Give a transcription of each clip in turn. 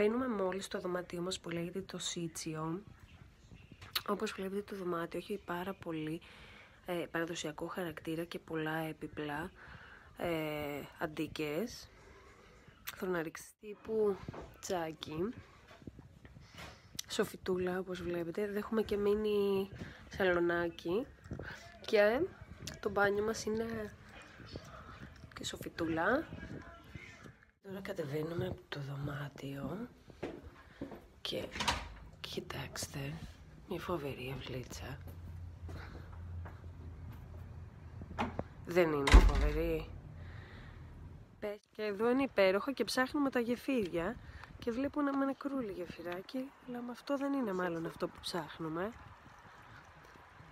Μπαίνουμε μόλις στο δωμάτιό μας που λέγεται το Σίτσιο. Όπως βλέπετε το δωμάτιο έχει πάρα πολύ ε, παραδοσιακό χαρακτήρα και πολλά έπιπλα ε, αντίκες. Θέλω να ρίξεις τύπου τσάκι. Σοφιτούλα όπως βλέπετε. Δεν έχουμε και μείνει σαλονάκι. Και το μπάνιο μας είναι και σοφιτούλα. Τώρα κατεβαίνουμε από το δωμάτιο και κοιτάξτε μια φοβερή ευλίτσα. Δεν είναι φοβερή. Και εδώ είναι υπέροχο και ψάχνουμε τα γεφύρια και βλέπω ένα νεκρούλι γεφυράκι, αλλά με αυτό δεν είναι μάλλον αυτό που ψάχνουμε.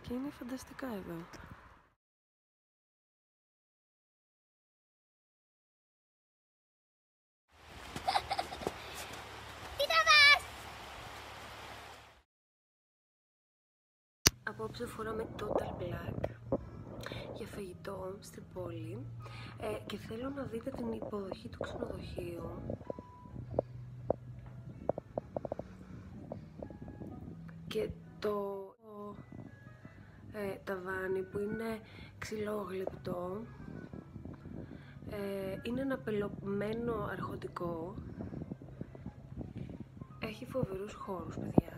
Και είναι φανταστικά εδώ. Απόψε φοράμε total black για φαγητό στην πόλη. Ε, και θέλω να δείτε την υποδοχή του ξενοδοχείου. Και το ε, ταβάνι που είναι ξυλόγλυπτο ε, είναι ένα πελωμένο αρχοντικό. Έχει φοβερούς χώρους παιδιά